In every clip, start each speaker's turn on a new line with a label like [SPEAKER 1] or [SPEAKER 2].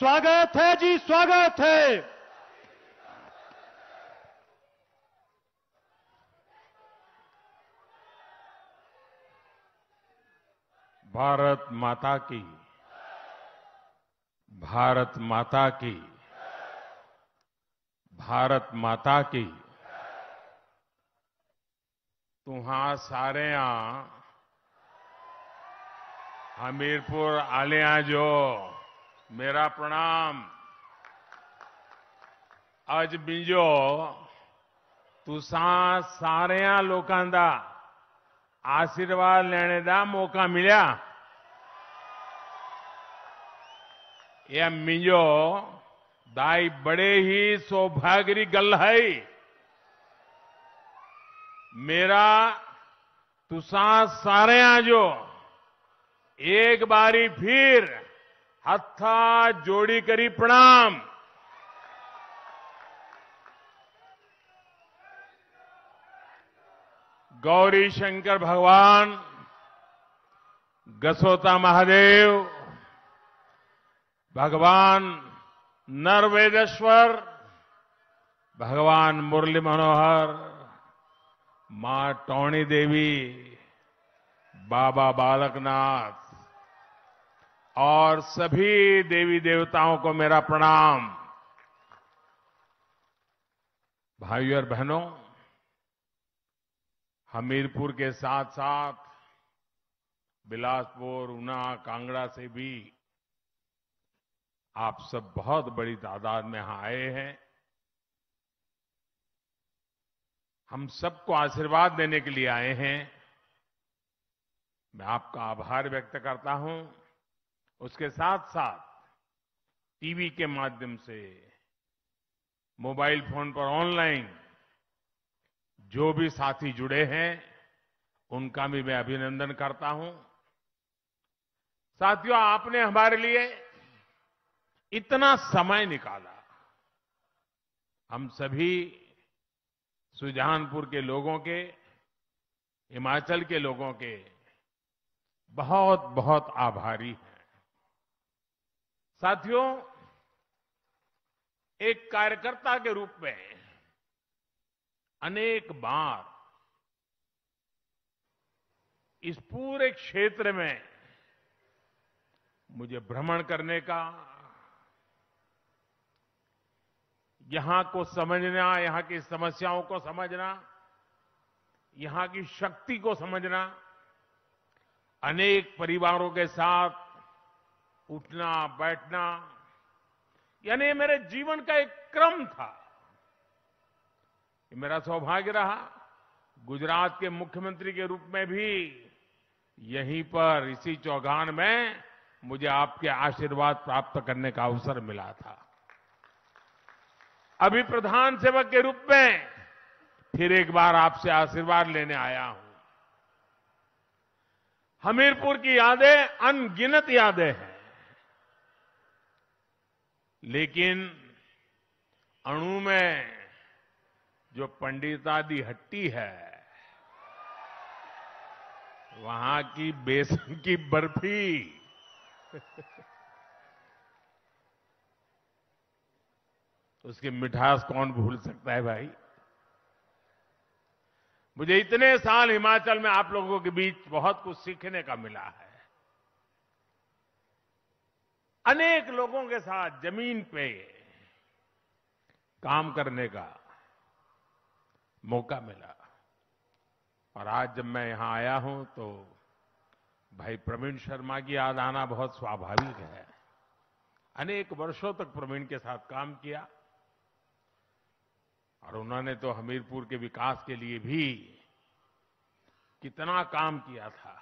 [SPEAKER 1] स्वागत है जी, स्वागत है।
[SPEAKER 2] भारत माता की, भारत माता की, भारत माता की। तुहा सारे हमीरपुर आलिया जो मेरा प्रणाम। अज बीजो तुसा सारे लोगों का आशीर्वाद लेने का मौका मिल्या। यह मिंजो, दाई बड़े ही सौभाग्य गल है। मेरा तुसा सारे जो एक बारी फिर हथा जोड़ी करी प्रणाम। गौरी शंकर भगवान, गसोता महादेव, भगवान नरवेदेश्वर, भगवान मुरली मनोहर, माँ टौणी देवी, बाबा बालकनाथ और सभी देवी देवताओं को मेरा प्रणाम। भाइयों और बहनों, हमीरपुर के साथ साथ बिलासपुर, ऊना, कांगड़ा से भी आप सब बहुत बड़ी तादाद में यहाँ आए हैं। हम सबको आशीर्वाद देने के लिए आए हैं। मैं आपका आभार व्यक्त करता हूँ। उसके साथ साथ टीवी के माध्यम से, मोबाइल फ़ोन पर ऑनलाइन जो भी साथी जुड़े हैं, उनका भी मैं अभिनंदन करता हूँ। साथियों, आपने हमारे लिए इतना समय निकाला। हम सभी सुजानपुर के लोगों के, हिमाचल के लोगों के बहुत बहुत आभारी हैं। साथियों, एक कार्यकर्ता के रूप में अनेक बार इस पूरे क्षेत्र में मुझे भ्रमण करने का, यहाँ को समझना, यहाँ की समस्याओं को समझना, यहाँ की शक्ति को समझना, अनेक परिवारों के साथ उठना, बैठना, यानी मेरे जीवन का एक क्रम था। मेरा सौभाग्य रहा। गुजरात के मुख्यमंत्री के रूप में भी यहीं पर इसी चौगान में मुझे आपके आशीर्वाद प्राप्त करने का अवसर मिला था। अभी प्रधान सेवक के रूप में फिर एक बार आपसे आशीर्वाद लेने आया हूँ। हमीरपुर की यादें अनगिनत यादें हैं। लेकिन अणु में जो पंडितादी हट्टी है, वहाँ की बेसन की बर्फ़ी, उसकी मिठास कौन भूल सकता है भाई? मुझे इतने साल हिमाचल में आप लोगों के बीच बहुत कुछ सीखने का मिला है। अनेक लोगों के साथ ज़मीन पे काम करने का मौका मिला। और आज जब मैं यहाँ आया हूँ तो भाई प्रवीण शर्मा की याद आना बहुत स्वाभाविक है। अनेक वर्षों तक प्रवीण के साथ काम किया और उन्होंने तो हमीरपुर के विकास के लिए भी कितना काम किया था।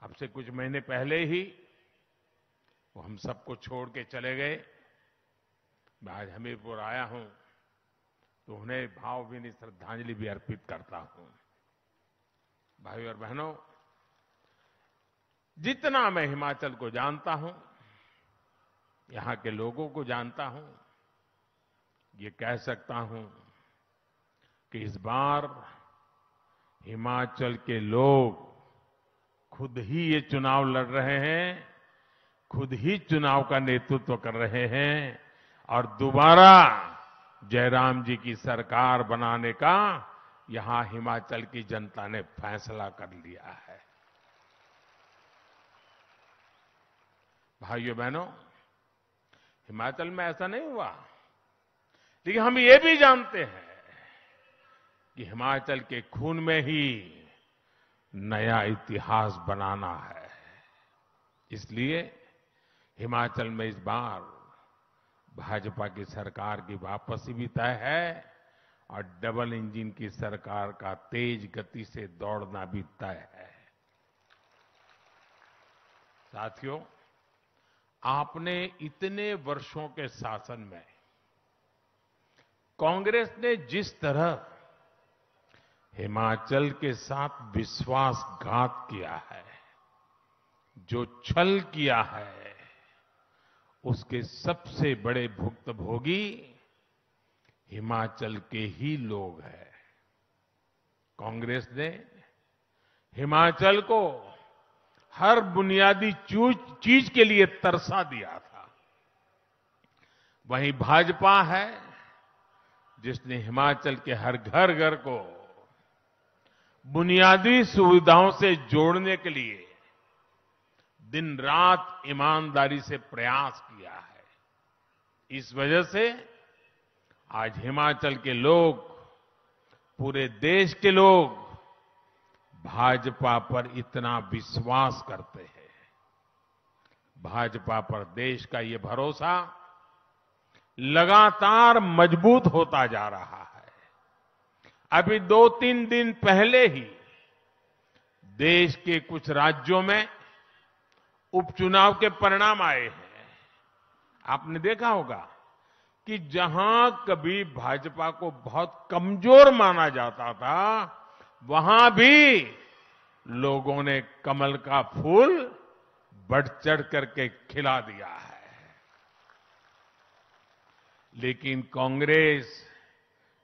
[SPEAKER 2] अब से कुछ महीने पहले ही वो हम सबको छोड़ के चले गए। मैं आज हमीरपुर आया हूँ तो उन्हें भावभीनी श्रद्धांजलि भी अर्पित करता हूँ। भाई और बहनों, जितना मैं हिमाचल को जानता हूँ, यहाँ के लोगों को जानता हूँ, ये कह सकता हूँ कि इस बार हिमाचल के लोग खुद ही ये चुनाव लड़ रहे हैं। खुद ही चुनाव का नेतृत्व कर रहे हैं और दोबारा जयराम जी की सरकार बनाने का यहाँ हिमाचल की जनता ने फैसला कर लिया है। भाइयों बहनों, हिमाचल में ऐसा नहीं हुआ। लेकिन हम ये भी जानते हैं कि हिमाचल के खून में ही नया इतिहास बनाना है। इसलिए हिमाचल में इस बार भाजपा की सरकार की वापसी भी तय है और डबल इंजन की सरकार का तेज गति से दौड़ना भी तय है। साथियों, आपने इतने वर्षों के शासन में कांग्रेस ने जिस तरह हिमाचल के साथ विश्वासघात किया है, जो छल किया है उसके सबसे बड़े भुक्तभोगी हिमाचल के ही लोग हैं। कांग्रेस ने हिमाचल को हर बुनियादी चीज़ के लिए तरसा दिया था। वहीं भाजपा है, जिसने हिमाचल के हर घर घर को बुनियादी सुविधाओं से जोड़ने के लिए दिन रात ईमानदारी से प्रयास किया है। इस वजह से आज हिमाचल के लोग, पूरे देश के लोग भाजपा पर इतना विश्वास करते हैं। भाजपा पर देश का ये भरोसा लगातार मज़बूत होता जा रहा है। अभी दो तीन दिन पहले ही देश के कुछ राज्यों में उपचुनाव के परिणाम आए हैं। आपने देखा होगा कि जहाँ कभी भाजपा को बहुत कमज़ोर माना जाता था, वहाँ भी लोगों ने कमल का फूल बढ़ चढ़ करके खिला दिया है। लेकिन कांग्रेस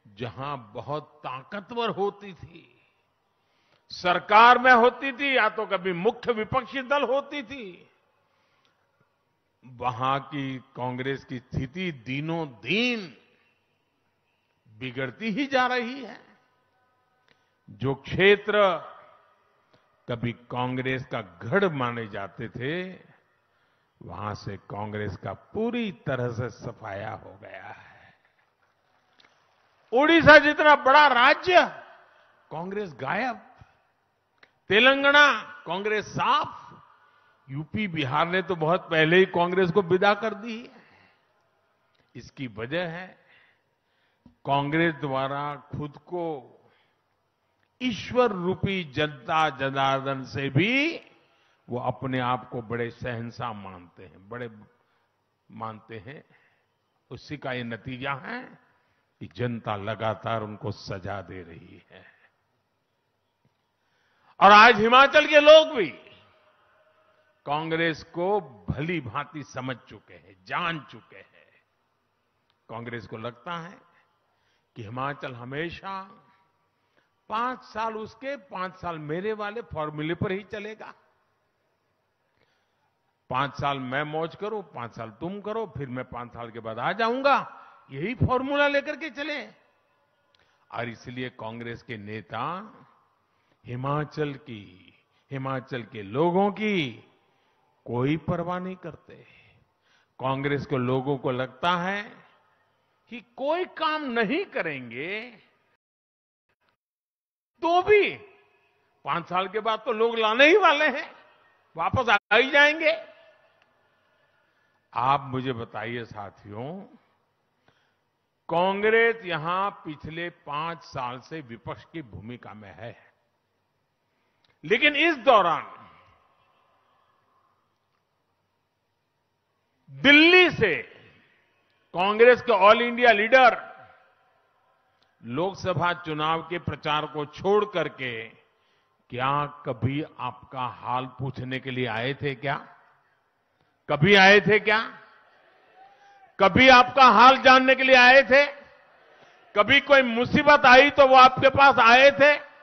[SPEAKER 2] जहाँ बहुत ताकतवर होती थी सरकार में होती थी, या तो कभी मुख्य विपक्षी दल होती थी। वहाँ की कांग्रेस की स्थिति दिनों दिन बिगड़ती ही जा रही है। जो क्षेत्र कभी कांग्रेस का गढ़ माने जाते थे, वहाँ से कांग्रेस का पूरी तरह से सफाया हो गया है। ओडिशा जितना बड़ा राज्य, कांग्रेस गायब। तेलंगाना, कांग्रेस साफ़, यूपी, बिहार ने तो बहुत पहले ही कांग्रेस को विदा कर दी है। इसकी वजह है, कांग्रेस द्वारा खुद को ईश्वर रूपी जनता, जनार्दन से भी वो अपने आप को बड़े सहनसा मानते हैं, बड़े मानते हैं। उसी का ये नतीजा है कि जनता लगातार उनको सजा दे रही है। और आज हिमाचल के लोग भी कांग्रेस को भली भांति समझ चुके हैं, जान चुके हैं। कांग्रेस को लगता है कि हिमाचल हमेशा पाँच साल उसके, पाँच साल मेरे वाले फॉर्मूले पर ही चलेगा। पाँच साल मैं मौज करूँ, पाँच साल तुम करो, फिर मैं पाँच साल के बाद आ जाऊँगा। यही फॉर्मूला लेकर के चले। और इसलिए कांग्रेस के नेता हिमाचल की, हिमाचल के लोगों की कोई परवाह नहीं करते। कांग्रेस को लोगों को लगता है कि कोई काम नहीं करेंगे तो भी पाँच साल के बाद तो लोग लाने ही वाले हैं, वापस आ ही जाएँगे। आप मुझे बताइए साथियों, कांग्रेस यहाँ पिछले पाँच साल से विपक्ष की भूमिका में है। लेकिन इस दौरान दिल्ली से कांग्रेस के ऑल इंडिया लीडर लोकसभा चुनाव के प्रचार को छोड़ करके क्या कभी आपका हाल पूछने के लिए आए थे क्या? कभी आए थे क्या? कभी आपका हाल जानने के लिए आए थे? कभी कोई मुसीबत आई तो वो आपके पास आए थे?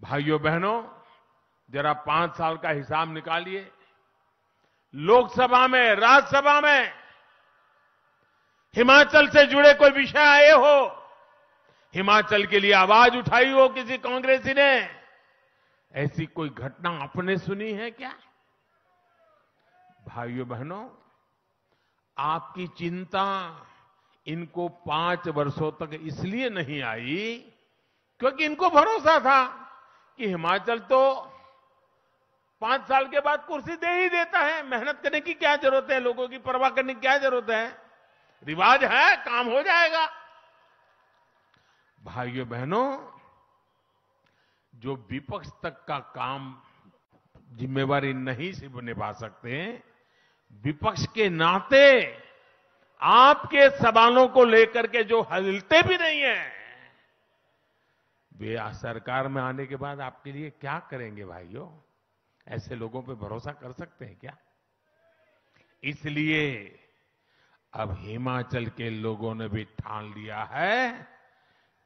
[SPEAKER 2] भाइयों, बहनों, जरा पाँच साल का हिसाब निकालिए। लोकसभा में, राज्यसभा में हिमाचल से जुड़े कोई विषय आए हो? हिमाचल के लिए आवाज़ उठाई हो किसी कांग्रेसी ने? ऐसी कोई घटना आपने सुनी है क्या? भाइयों, बहनों, आपकी चिंता इनको पाँच वर्षों तक इसलिए नहीं आई क्योंकि इनको भरोसा था। कि हिमाचल तो पाँच साल के बाद कुर्सी दे ही देता है। मेहनत करने की क्या ज़रूरत है? लोगों की परवाह करने की क्या ज़रूरत है? रिवाज है, काम हो जाएगा। भाइयों बहनों, जो विपक्ष तक का काम जिम्मेवारी नहीं सिर्फ़ निभा सकते, विपक्ष के नाते आपके सवालों को लेकर के जो हलते भी नहीं है वे सरकार में आने के बाद आपके लिए क्या करेंगे भाइयों? ऐसे लोगों पे भरोसा कर सकते हैं क्या? इसलिए अब हिमाचल के लोगों ने भी ठान लिया है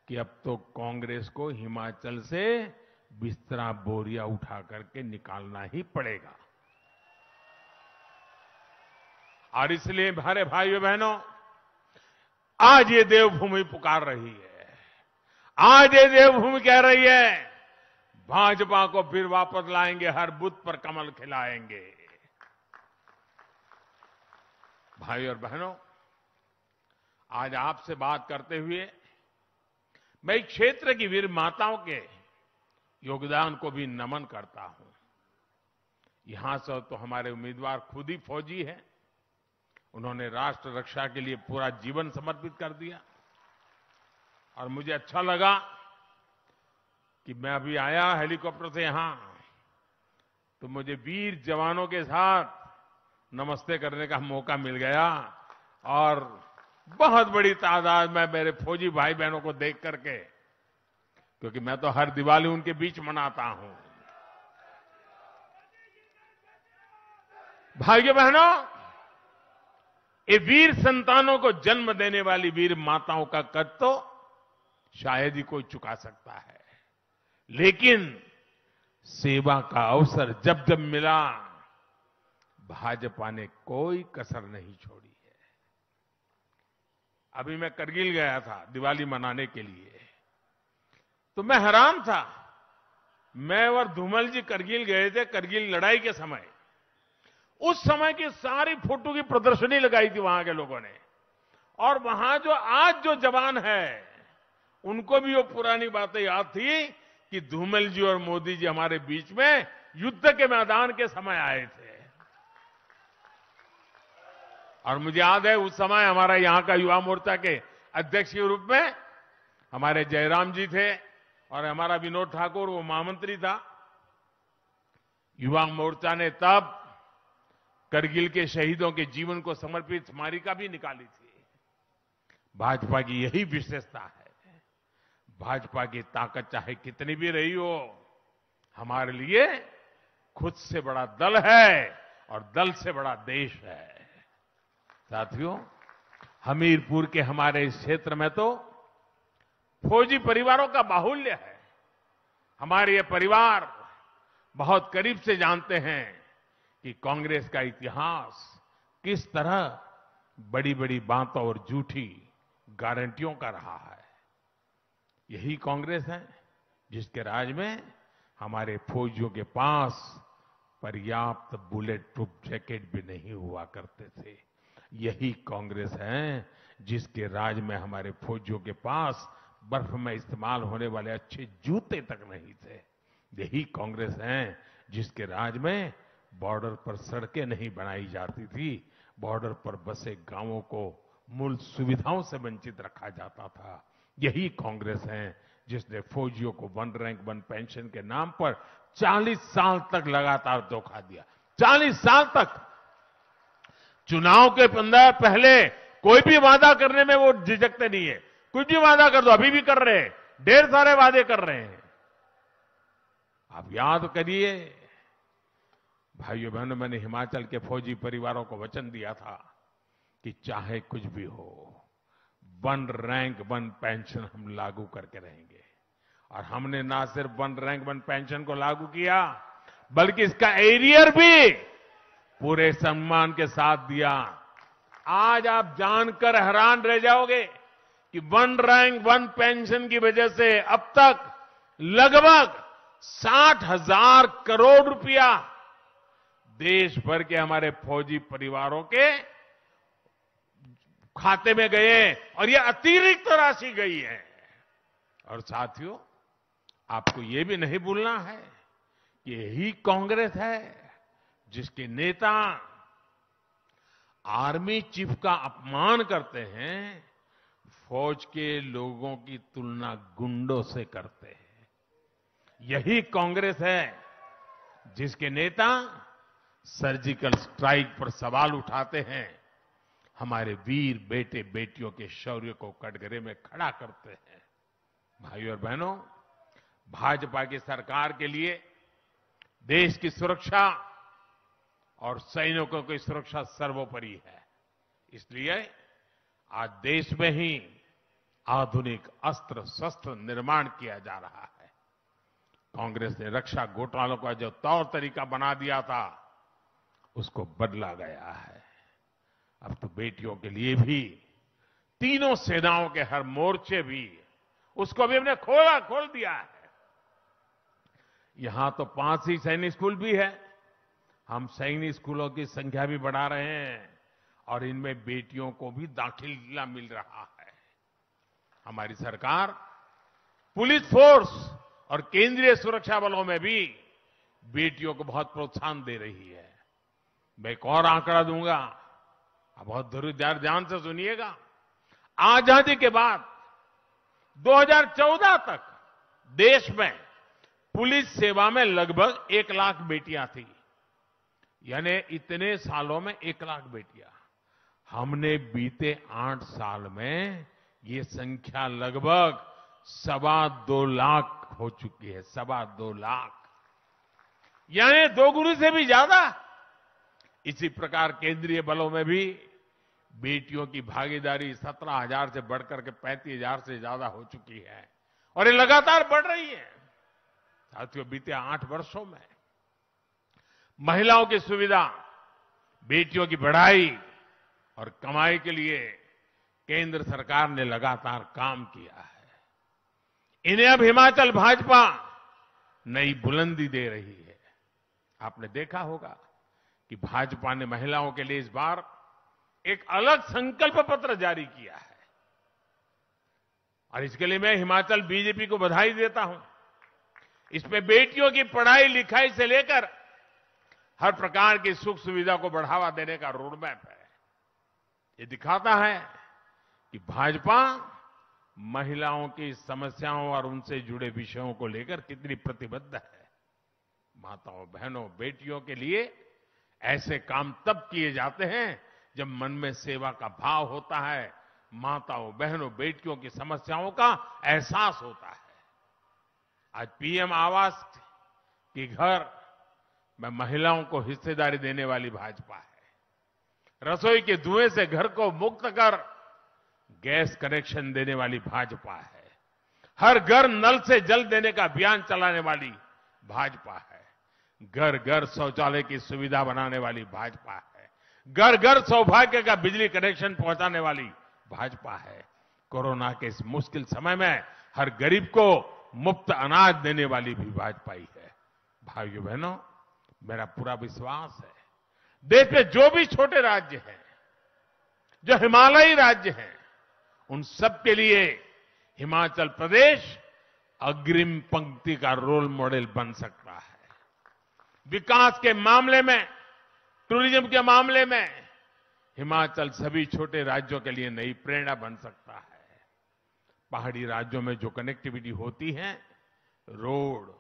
[SPEAKER 2] कि अब तो कांग्रेस को हिमाचल से बिस्तरा बोरिया उठा करके निकालना ही पड़ेगा। और इसलिए हमारे भाइयों बहनों आज ये देवभूमि पुकार रही है। आज ये देवभूमि कह रही है, भाजपा को फिर वापस लाएँगे, हर बुद्ध पर कमल खिलाएँगे। भाई और बहनों, आज आपसे बात करते हुए मैं क्षेत्र की वीर माताओं के योगदान को भी नमन करता हूँ। यहाँ से तो हमारे उम्मीदवार खुद ही फौजी हैं। उन्होंने राष्ट्र रक्षा के लिए पूरा जीवन समर्पित कर दिया। और मुझे अच्छा लगा कि मैं अभी आया हेलीकॉप्टर से यहाँ तो मुझे वीर जवानों के साथ नमस्ते करने का मौका मिल गया और बहुत बड़ी तादाद में मेरे फौजी भाई बहनों को देख करके, क्योंकि मैं तो हर दिवाली उनके बीच मनाता हूँ। भाइयों बहनों ये वीर संतानों को जन्म देने वाली वीर माताओं का कद तो शायद ही कोई चुका सकता है। लेकिन सेवा का अवसर जब जब मिला, भाजपा ने कोई कसर नहीं छोड़ी है। अभी मैं करगिल गया था दिवाली मनाने के लिए। तो मैं हैरान था। मैं और धूमल जी करगिल गए थे करगिल लड़ाई के समय। उस समय की सारी फ़ोटो की प्रदर्शनी लगाई थी वहाँ के लोगों ने। और वहाँ जो आज जो जवान है उनको भी वो पुरानी बातें याद थी कि धूमल जी और मोदी जी हमारे बीच में युद्ध के मैदान के समय आए थे। और मुझे याद है, उस समय हमारा यहाँ का युवा मोर्चा के अध्यक्ष के रूप में हमारे जयराम जी थे और हमारा विनोद ठाकुर, वो महामंत्री था। युवा मोर्चा ने तब करगिल के शहीदों के जीवन को समर्पित स्मारिका भी निकाली थी। भाजपा की यही विशेषता है। भाजपा की ताकत चाहे कितनी भी रही हो, हमारे लिए खुद से बड़ा दल है और दल से बड़ा देश है। साथियों, हमीरपुर के हमारे इस क्षेत्र में तो फौजी परिवारों का बाहुल्य है। हमारे ये परिवार बहुत करीब से जानते हैं कि कांग्रेस का इतिहास किस तरह बड़ी बड़ी बातों और झूठी गारंटियों का रहा है। यही कांग्रेस है, जिसके राज में हमारे फौजियों के पास पर्याप्त बुलेट प्रूफ जैकेट भी नहीं हुआ करते थे। यही कांग्रेस है, जिसके राज में हमारे फौजियों के पास बर्फ़ में इस्तेमाल होने वाले अच्छे जूते तक नहीं थे। यही कांग्रेस है, जिसके राज में बॉर्डर पर सड़कें नहीं बनाई जाती थी। बॉर्डर पर बसे गाँवों को मूल सुविधाओं से वंचित रखा जाता था। यही कांग्रेस है, जिसने फौजियों को वन रैंक, वन पेंशन के नाम पर 40 साल तक लगातार धोखा दिया। 40 साल तक। चुनाव के अंदर पहले कोई भी वादा करने में वो झिझकते नहीं है। कुछ भी वादा कर दो, अभी भी कर रहे हैं। ढेर सारे वादे कर रहे हैं। आप याद करिए, भाइयों बहनों, मैंने हिमाचल के फौजी परिवारों को वचन दिया था कि चाहे कुछ भी हो वन रैंक, वन पेंशन हम लागू करके रहेंगे। और हमने ना सिर्फ़ वन रैंक, वन पेंशन को लागू किया, बल्कि इसका एरियर भी पूरे सम्मान के साथ दिया। आज आप जानकर हैरान रह जाओगे कि वन रैंक, वन पेंशन की वजह से अब तक लगभग साठ हज़ार करोड़ रुपया देश भर के हमारे फौजी परिवारों के खाते में गए और ये अतिरिक्त राशि गई है। और साथियों, आपको ये भी नहीं भूलना है कि यही कांग्रेस है जिसके नेता आर्मी चीफ का अपमान करते हैं, फौज के लोगों की तुलना गुंडों से करते हैं। यही कांग्रेस है जिसके नेता सर्जिकल स्ट्राइक पर सवाल उठाते हैं। हमारे वीर बेटे बेटियों के शौर्य को कटघरे में खड़ा करते हैं। भाइयों और बहनों, भाजपा की सरकार के लिए देश की सुरक्षा और सैनिकों की सुरक्षा सर्वोपरि है। इसलिए आज देश में ही आधुनिक अस्त्र शस्त्र निर्माण किया जा रहा है। कांग्रेस ने रक्षा घोटालों का जो तौर तरीका बना दिया था, उसको बदला गया है। अब तो बेटियों के लिए भी, तीनों सेनाओं के हर मोर्चे भी, उसको भी हमने खोला खोल दिया है। यहाँ तो पाँच ही सैनिक स्कूल भी है। हम सैनिक स्कूलों की संख्या भी बढ़ा रहे हैं और इनमें बेटियों को भी दाखिला मिल रहा है। हमारी सरकार, पुलिस फोर्स और केंद्रीय सुरक्षा बलों में भी बेटियों को बहुत प्रोत्साहन दे रही है। मैं एक और आंकड़ा दूँगा। आप बहुत ध्यान से सुनिएगा। आज़ादी के बाद 2014 तक देश में पुलिस सेवा में लगभग एक लाख बेटियाँ थी। यानी इतने सालों में एक लाख बेटियाँ। हमने बीते आठ साल में ये संख्या लगभग सवा दो लाख हो चुकी है, सवा दो लाख। यानी दो गुरु से भी ज़्यादा इसी प्रकार केंद्रीय बलों में भी बेटियों की भागीदारी सत्रह हज़ार से बढ़कर के पैंतीस हज़ार से ज़्यादा हो चुकी है। और ये लगातार बढ़ रही है। साथियों, बीते आठ वर्षों में महिलाओं की सुविधा, बेटियों की बढ़ाई और कमाई के लिए केंद्र सरकार ने लगातार काम किया है। इन्हें अब हिमाचल भाजपा नई बुलंदी दे रही है। आपने देखा होगा कि भाजपा ने महिलाओं के लिए इस बार एक अलग संकल्प पत्र जारी किया है। और इसके लिए मैं हिमाचल बीजेपी को बधाई देता हूँ। इसमें बेटियों की पढ़ाई लिखाई से लेकर हर प्रकार की सुख सुविधा को बढ़ावा देने का रोडमैप है। ये दिखाता है कि भाजपा महिलाओं की समस्याओं और उनसे जुड़े विषयों को लेकर कितनी प्रतिबद्ध है। माताओं, बहनों, बेटियों के लिए ऐसे काम तब किए जाते हैं जब मन में सेवा का भाव होता है, माताओं, बहनों, बेटियों की समस्याओं का एहसास होता है। आज पीएम आवास की घर में महिलाओं को हिस्सेदारी देने वाली भाजपा है। रसोई के धुएँ से घर को मुक्त कर गैस कनेक्शन देने वाली भाजपा है। हर घर नल से जल देने का अभियान चलाने वाली भाजपा है। घर घर शौचालय की सुविधा बनाने वाली भाजपा है। घर घर सौभाग्य का बिजली कनेक्शन पहुँचाने वाली भाजपा है। कोरोना के इस मुश्किल समय में हर गरीब को मुफ़्त अनाज देने वाली भी भाजपा ही है। भाइयों बहनों मेरा पूरा विश्वास है, देश में जो भी छोटे राज्य हैं, जो हिमालयी राज्य हैं, उन सब के लिए हिमाचल प्रदेश अग्रिम पंक्ति का रोल मॉडल बन सकता विकास के मामले में, टूरिज़्म के मामले में, हिमाचल सभी छोटे राज्यों के लिए नई प्रेरणा बन सकता है। पहाड़ी राज्यों में जो कनेक्टिविटी होती है, रोड,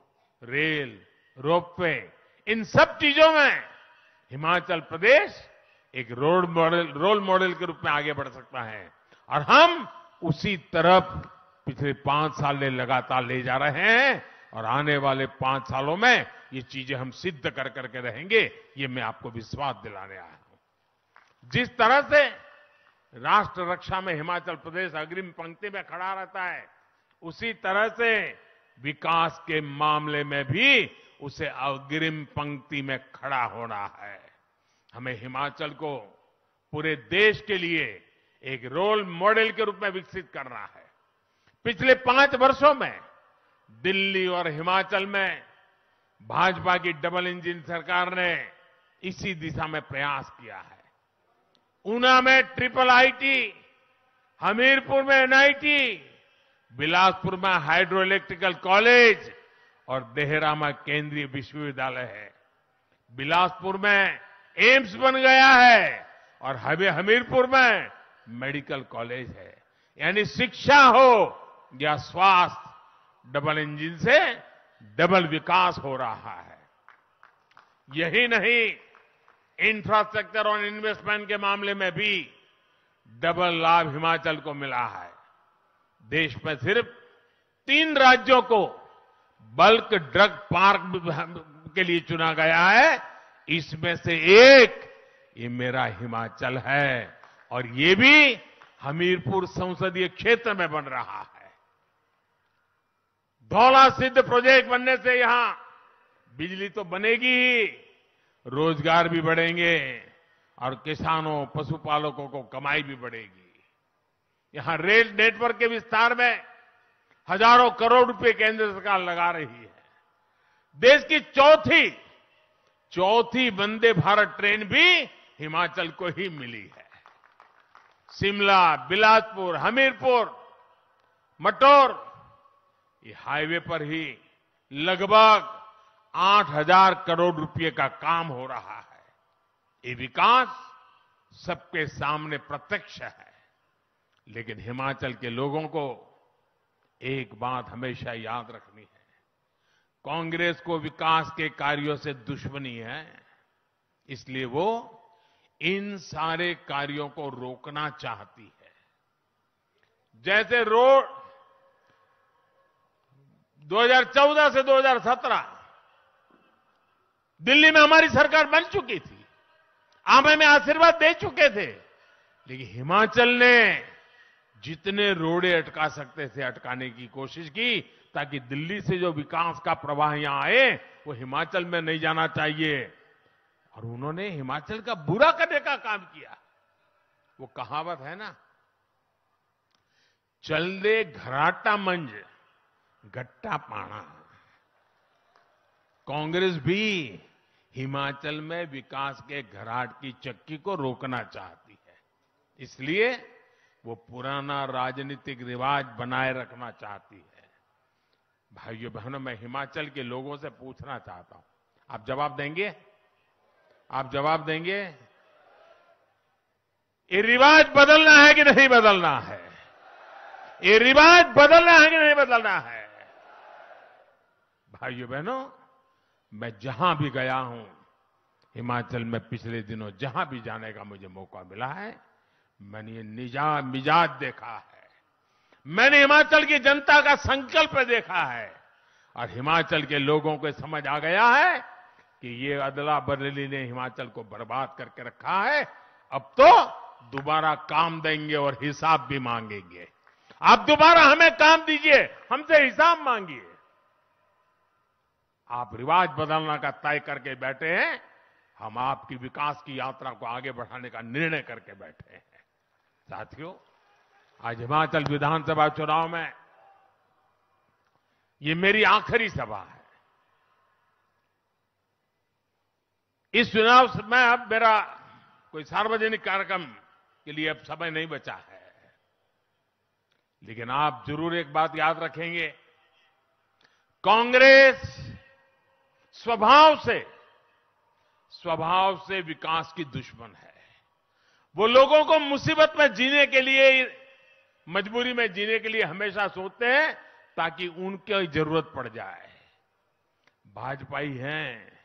[SPEAKER 2] रेल, रोपवे, इन सब चीज़ों में हिमाचल प्रदेश एक रोड मॉडल, रोल मॉडल के रूप में आगे बढ़ सकता है। और हम उसी तरफ़ पिछले पाँच साल में लगातार ले जा रहे हैं। और आने वाले पाँच सालों में ये चीज़ें हम सिद्ध कर करके रहेंगे, ये मैं आपको विश्वास दिलाने आया हूँ। जिस तरह से राष्ट्र रक्षा में हिमाचल प्रदेश अग्रिम पंक्ति में खड़ा रहता है, उसी तरह से विकास के मामले में भी उसे अग्रिम पंक्ति में खड़ा होना है। हमें हिमाचल को पूरे देश के लिए एक रोल मॉडल के रूप में विकसित करना है। पिछले पाँच वर्षों में दिल्ली और हिमाचल में भाजपा की डबल इंजन सरकार ने इसी दिशा में प्रयास किया है। ऊना में ट्रिपल आईटी, हमीरपुर में एनआईटी, बिलासपुर में हाइड्रो इलेक्ट्रिकल कॉलेज और देहरा में केंद्रीय विश्वविद्यालय है। बिलासपुर में एम्स बन गया है और हमें हमीरपुर में मेडिकल कॉलेज है। यानी शिक्षा हो या स्वास्थ्य डबल इंजन से डबल विकास हो रहा है। यही नहीं इंफ्रास्ट्रक्चर और इन्वेस्टमेंट के मामले में भी डबल लाभ हिमाचल को मिला है। देश में सिर्फ़ तीन राज्यों को बल्क ड्रग पार्क के लिए चुना गया है। इसमें से एक ये मेरा हिमाचल है और ये भी हमीरपुर संसदीय क्षेत्र में बन रहा है। धौला सिद्ध प्रोजेक्ट बनने से यहाँ बिजली तो बनेगी ही, रोज़गार भी बढ़ेंगे और किसानों, पशुपालकों को कमाई भी बढ़ेगी। यहाँ रेल नेटवर्क के विस्तार में हज़ारों करोड़ रुपए केंद्र सरकार लगा रही है। देश की चौथी चौथी वंदे भारत ट्रेन भी हिमाचल को ही मिली है। शिमला, बिलासपुर, हमीरपुर, मटौर ये हाईवे पर ही लगभग आठ हज़ार करोड़ रुपए का काम हो रहा है। ये विकास सबके सामने प्रत्यक्ष है। लेकिन हिमाचल के लोगों को एक बात हमेशा याद रखनी है। कांग्रेस को विकास के कार्यों से दुश्मनी है। इसलिए वो इन सारे कार्यों को रोकना चाहती है। जैसे रोड 2014 से 2017 दिल्ली में हमारी सरकार बन चुकी थी। आप हमें आशीर्वाद दे चुके थे, लेकिन हिमाचल ने जितने रोड़े अटका सकते थे, अटकाने की कोशिश की, ताकि दिल्ली से जो विकास का प्रवाह यहाँ आए, वो हिमाचल में नहीं जाना चाहिए। और उन्होंने हिमाचल का बुरा करने का काम किया। वो कहावत है ना, चल दे घराटा मंज गट्टा पाना कांग्रेस भी हिमाचल में विकास के घराट की चक्की को रोकना चाहती है। इसलिए वो पुराना राजनीतिक रिवाज बनाए रखना चाहती है। भाइयों बहनों, मैं हिमाचल के लोगों से पूछना चाहता हूँ। आप जवाब देंगे? आप जवाब देंगे? ये रिवाज बदलना है कि नहीं बदलना है? ये रिवाज बदलना है कि नहीं बदलना है? भाइयों बहनों, मैं जहाँ भी गया हूँ, हिमाचल में पिछले दिनों जहाँ भी जाने का मुझे मौका मिला है, मैंने ये निजा मिजाज देखा है। मैंने हिमाचल की जनता का संकल्प देखा है और हिमाचल के लोगों को समझ आ गया है कि ये अदला बरेली ने हिमाचल को बर्बाद करके रखा है। अब तो दोबारा काम देंगे और हिसाब भी मांगेंगे। आप दोबारा हमें काम दीजिए, हमसे हिसाब मांगिए। आप रिवाज बदलना का तय करके बैठे हैं, हम आपकी विकास की यात्रा को आगे बढ़ाने का निर्णय करके बैठे हैं। साथियों, आज हिमाचल विधानसभा चुनाव में ये मेरी आखिरी सभा है। इस चुनाव में अब मेरा कोई सार्वजनिक कार्यक्रम के लिए अब समय नहीं बचा है। लेकिन आप ज़रूर एक बात याद रखेंगे, कांग्रेस स्वभाव से स्वभाव से विकास की दुश्मन है। वो लोगों को मुसीबत में जीने के लिए, मजबूरी में जीने के लिए हमेशा सोचते हैं, ताकि उनकी ज़रूरत पड़ जाए। भाजपा ही हैं,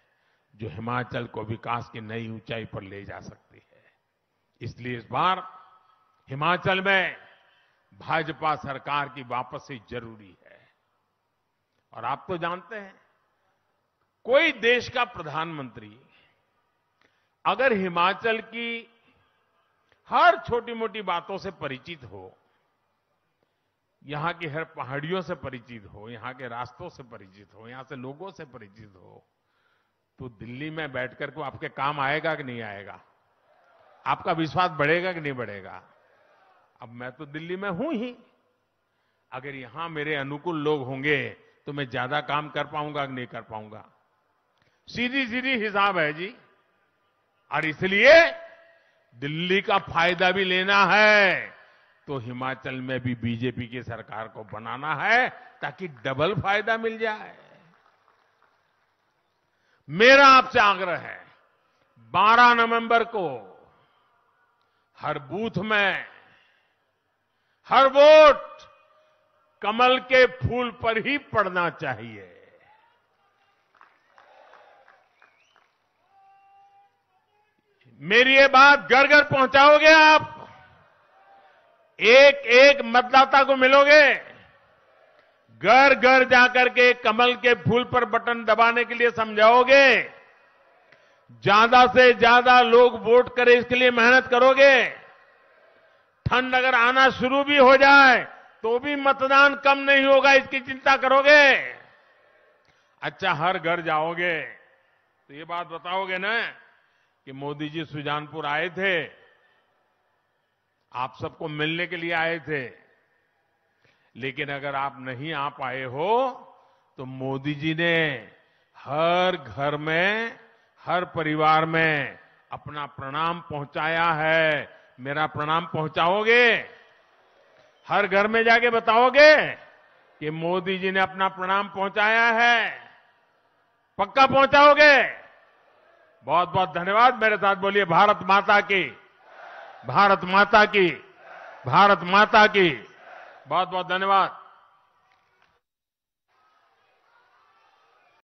[SPEAKER 2] जो हिमाचल को विकास की नई ऊंचाई पर ले जा सकती है। इसलिए इस बार हिमाचल में भाजपा सरकार की वापसी ज़रूरी है। और आप तो जानते हैं कोई देश का प्रधानमंत्री अगर हिमाचल की हर छोटी मोटी बातों से परिचित हो, यहाँ की हर पहाड़ियों से परिचित हो, यहाँ के रास्तों से परिचित हो, यहाँ से लोगों से परिचित हो तो दिल्ली में बैठकर को आपके काम आएगा कि नहीं आएगा? आपका विश्वास बढ़ेगा कि नहीं बढ़ेगा? अब मैं तो दिल्ली में हूँ ही। अगर यहाँ मेरे अनुकूल लोग होंगे तो मैं ज़्यादा काम कर पाऊँगा कि नहीं कर पाऊँगा? सीधी सीधी हिसाब है जी। और इसलिए दिल्ली का फ़ायदा भी लेना है तो हिमाचल में भी बीजेपी की सरकार को बनाना है ताकि डबल फ़ायदा मिल जाए। मेरा आपसे आग्रह है 12 नवंबर को हर बूथ में हर वोट कमल के फूल पर ही पड़ना चाहिए। मेरी ये बात घर घर पहुंचाओगे आप? एक एक मतदाता को मिलोगे? घर घर जाकर के कमल के फूल पर बटन दबाने के लिए समझाओगे? ज़्यादा से ज़्यादा लोग वोट करें इसके लिए मेहनत करोगे? ठंड अगर आना शुरू भी हो जाए तो भी मतदान कम नहीं होगा, इसकी चिंता करोगे? अच्छा हर घर जाओगे। तो ये बात बताओगे ना? कि मोदी जी सुजानपुर आए थे, आप सबको मिलने के लिए आए थे, लेकिन अगर आप नहीं आ पाए हो तो मोदी जी ने हर घर में, हर परिवार में अपना प्रणाम पहुँचाया है। मेरा प्रणाम पहुंचाओगे? हर घर में जाके बताओगे कि मोदी जी ने अपना प्रणाम पहुँचाया है? पक्का पहुंचाओगे? बहुत बहुत धन्यवाद मेरे साथ बोलिए, भारत माता की। भारत माता की। भारत माता की। बहुत बहुत धन्यवाद।